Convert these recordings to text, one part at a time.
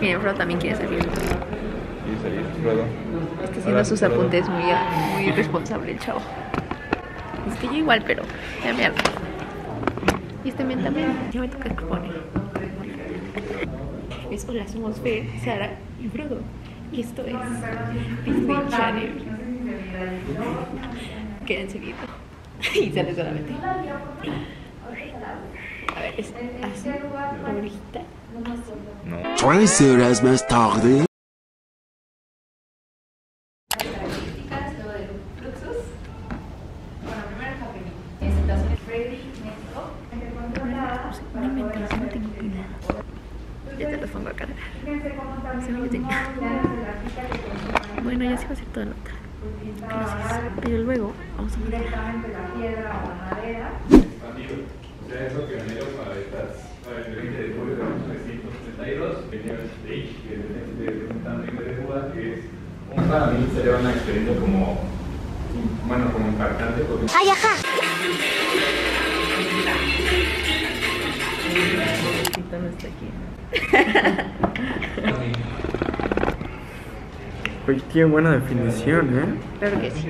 Miren, Fro también quiere salir. Y salir, Frodo. Está haciendo sus apuntes muy, muy responsable el chavo. Es que yo igual, pero ya me hago. Y este men también. Ya me toca exponer. Es hola, somos Fer, Sara y Frodo. Y esto es Disney Channel. Quédense viendo. Y sale solamente. Es así, ahorita. No. Tres horas más tarde. No tengo. Ya te los pongo a cargar. Se me tenía. Bueno, ya se va a hacer toda nota. Gracias. Pero luego vamos a ver. Ya es lo para estas, para el 20 de julio de 1962, venía el stage, que es el representante de Cuba, que es un, para mí sería una experiencia como, bueno, como impactante, porque no está aquí. Pues tiene buena definición, ¿eh? Claro que sí.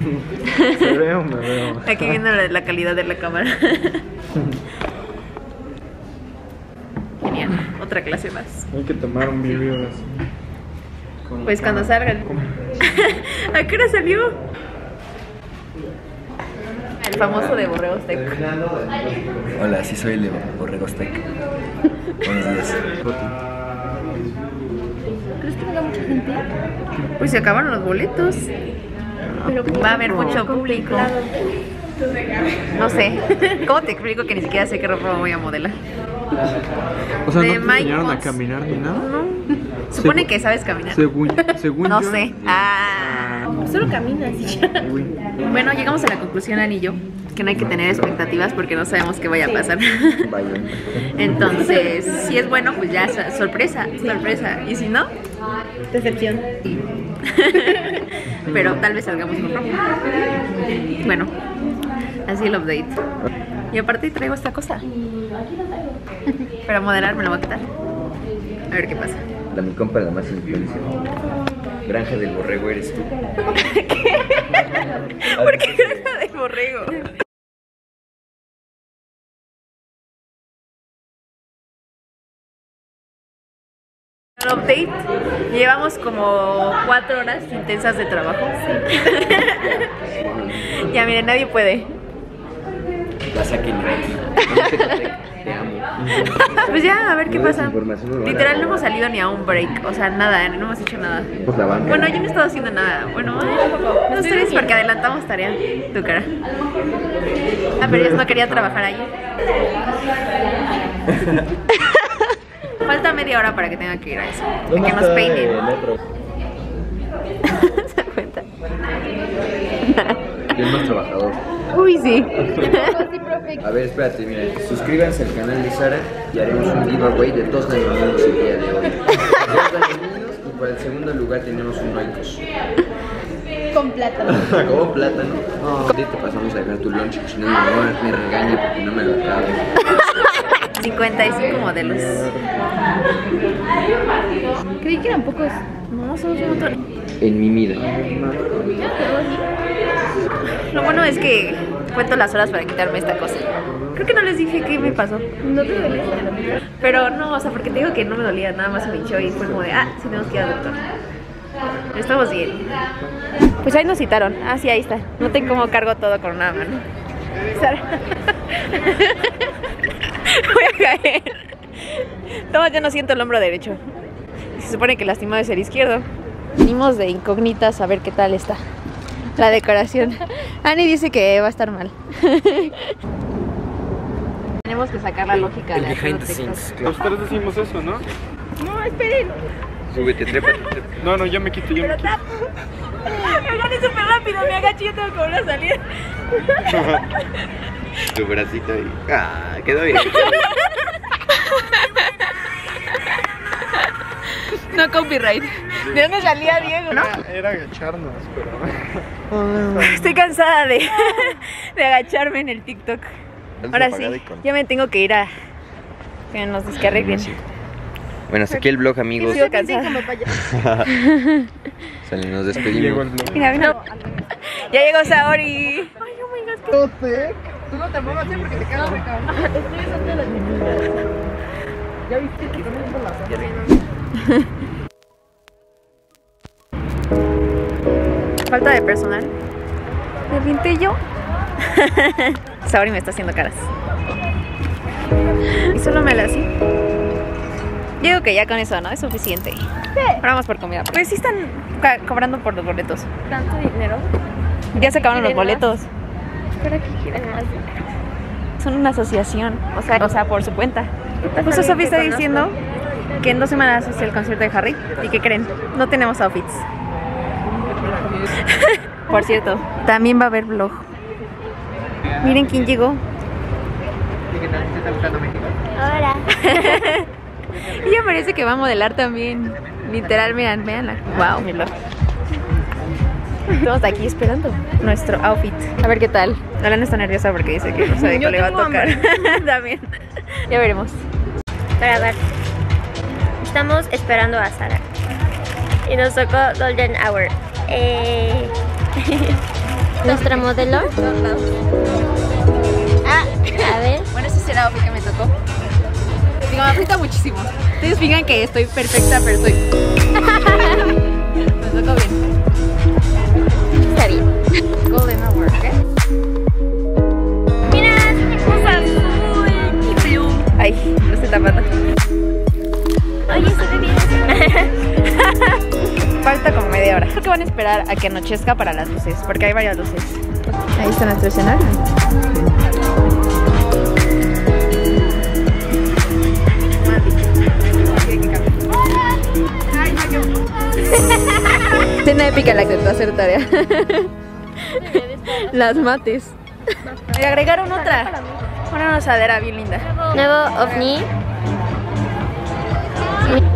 Me veo, me veo. Aquí viendo la, la calidad de la cámara. Genial. Otra clase más. Hay que tomar un video así. Con Pues cuando salgan. ¿A qué hora salió? El famoso de Borreos Tech. Hola, sí soy el de Borregos Tech. Buenos días. Gente? Pues se acabaron los boletos. Va a haber mucho público. No sé. ¿Cómo te explico que ni siquiera sé qué ropa voy a modelar? O sea, de ¿no te Mike enseñaron a caminar ni nada? No. Supone que sabes caminar. Según, según No yo- sé. Ah. Solo caminas y ya. Bueno, llegamos a la conclusión, Ani y yo, que no hay que tener expectativas porque no sabemos qué vaya a pasar. Vaya. Entonces, si es bueno, pues ya so- sorpresa, sorpresa. Y si no, Decepción. pero tal vez salgamos con ropa. Bueno, así el update. Y aparte traigo esta cosa. Para modelar me lo voy a quitar. A ver qué pasa. La mi compa la más influencia. Granja del borrego eres tú. ¿Por qué granja de borrego? Update, llevamos como cuatro horas intensas de trabajo. ya miren, nadie puede. La saquen de aquí. Te amo. Pues ya, a ver qué No pasa. Literal no hemos salido ni a un break, o sea, nada, no hemos hecho nada. Pues la banca. Bueno, yo no he estado haciendo nada. Bueno. No ustedes porque adelantamos tarea. Tu cara. Ah, pero ellos no querían trabajar allí. Falta media hora para que tenga que ir a eso. Que nos peinen. ¿Se da cuenta? Yo es más trabajador. Uy, sí. A ver, espérate, mira. Suscríbanse al canal de Sara y haremos un giveaway de dos niños el día de hoy. Dos niños y para el segundo lugar tenemos un Oikos. Con plátano. Acabó plátano. No, ahorita pasamos a dejar tu lunch, si no mi mamá me regaña porque no me lo acabo. 55 modelos. Creí que eran pocos. No, somos un montón. En mi vida. Lo bueno es que cuento las horas para quitarme esta cosa. Creo que no les dije qué me pasó. No te duele. Pero no, o sea, porque te digo que no me dolía, nada más se me hinchó y fue como de, ah, sí tenemos que ir al doctor. Pero estamos bien. Pues ahí nos citaron. Ah, sí, ahí está. No tengo cómo cargo todo con una mano. Caer. Toma, ya no siento el hombro derecho. Se supone que lastimado es el izquierdo. Venimos de incógnitas a ver qué tal está la decoración. Ani dice que va a estar mal. Tenemos que sacar la lógica de la Los tres decimos eso, ¿no? No, esperen. Súbete, trépate, trépate. No, no, yo me quito, yo me quito. Me gané súper rápido, me agaché y yo tengo que volver a salir. Tu bracito ahí. Ah, quedó bien. No copyright. ¿De dónde salía Diego? ¿No? Era agacharnos, pero. Estoy cansada de, de agacharme en el TikTok. Ahora sí, ya me tengo que ir a que nos descarguen. Bueno, hasta aquí el blog, amigos. Sigo cansada. Sale, nos Llegó el despedimos. Mira, mira. Ya llegó Saori. Falta de personal. ¿Me pinté yo? Saori me está haciendo caras. Y solo me la así. Yo digo que ya con eso, ¿no? Es suficiente. Ahora vamos por comida. Pues sí están cobrando por los boletos. Tanto dinero. Ya se acabaron los boletos. ¿Para qué quieren más? Son una asociación. O sea, o sea por su cuenta. Justo Sophie que está diciendo que en dos semanas es el concierto de Harry. ¿Y qué creen? No tenemos outfits. Por cierto, también va a haber vlog. Miren quién llegó. Ahora. Ella parece que va a modelar también. Literal, miren, veanla. Wow. Estamos aquí esperando nuestro outfit. A ver qué tal. Alana está nerviosa porque dice que no sabe qué le va a tocar. también. Ya veremos. Para ver. Estamos esperando a Sara. Y nos tocó Golden Hour. Eh... Nuestra modelo. Ah, a ver. Bueno, ese será outfit que me tocó. Digo, me aprieta muchísimo. Ustedes fijan que estoy perfecta, pero estoy. esperar a que anochezca para las luces, porque hay varias luces. Ahí está nuestro escenario. Cena épica la que te va a hacer tarea. Las mates. Le agregaron otra. Una asadera bien linda. Nuevo ovni.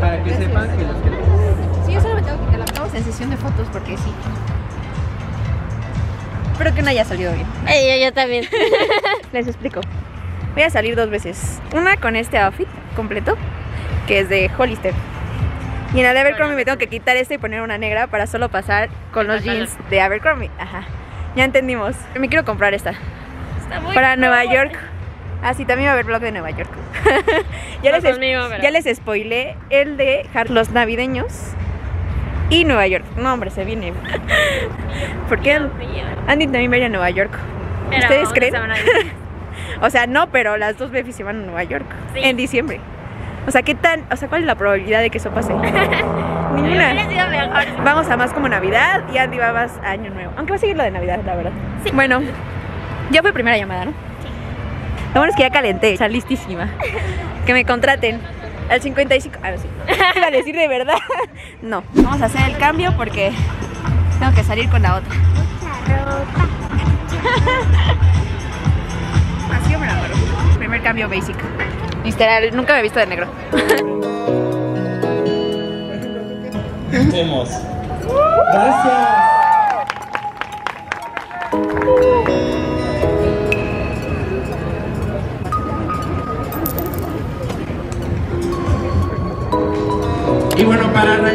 Para que sepan que los que en sesión de fotos porque sí. Espero que no haya salido bien. Eh, yo, yo también. Les explico. Voy a salir dos veces. Una con este outfit completo, que es de Hollister. Y en el Abercrombie me tengo que quitar este y poner una negra para solo pasar con los jeans de Abercrombie. Ajá. Ya entendimos. Me quiero comprar esta. Para Nueva York. Ah, sí, también va a haber blog de Nueva York. ya, No les, es- conmigo, pero- ya les spoilé el de los navideños y Nueva York. No, hombre, se viene. ¿Por qué? Andy también va a ir a Nueva York. Pero ¿Ustedes creen? o sea, no, pero las dos bebés se van a Nueva York Sí. en diciembre. O sea, ¿qué tan, o sea, cuál es la probabilidad de que eso pase? Ninguna. Vamos a más como Navidad y Andy va más a Año Nuevo. Aunque va a seguir lo de Navidad, la verdad. Bueno, ya fue primera llamada, ¿no? Lo bueno es que ya calenté, está listísima. Que me contraten. Al 55. Ah, no, sí. Iba a decir de verdad. No. Vamos a hacer el cambio porque tengo que salir con la otra. Así yo me la acuerdo. Primer cambio basic. Literal, nunca me he visto de negro. Y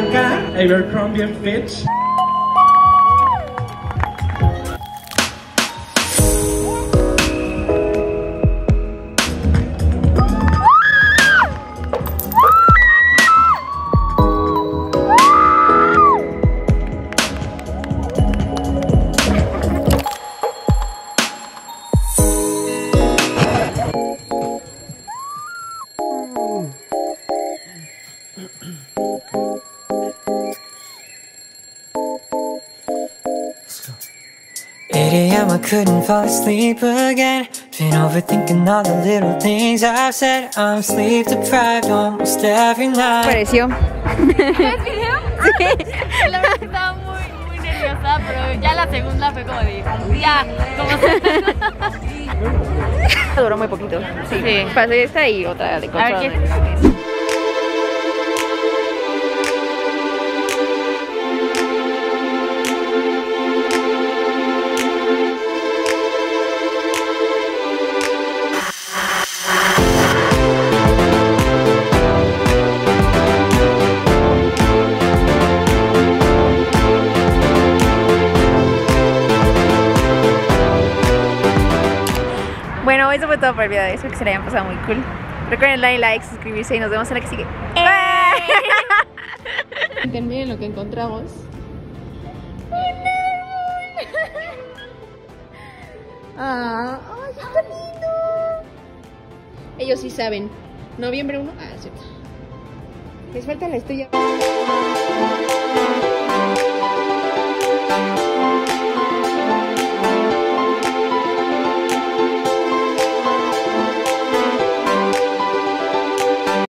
bueno, para arrancar, Abercrombie Fitch. AM, I couldn't fall asleep again. Been overthinking all the little things I've said. I'm sleep deprived almost every night. Pareció. La verdad estaba muy, muy nerviosa, pero ya la segunda fue como de, ya, como se... Duró muy poquito. Sí. Pasé esta y otra de A de hoy. Espero que se le hayan pasado muy cool. Recuerden darle like, suscribirse y nos vemos en la que sigue. Bye. Miren lo que encontramos. Ah, ¡Ay, está lindo! Ellos sí saben. Noviembre 1. Ah, cierto. Les falta la estrella.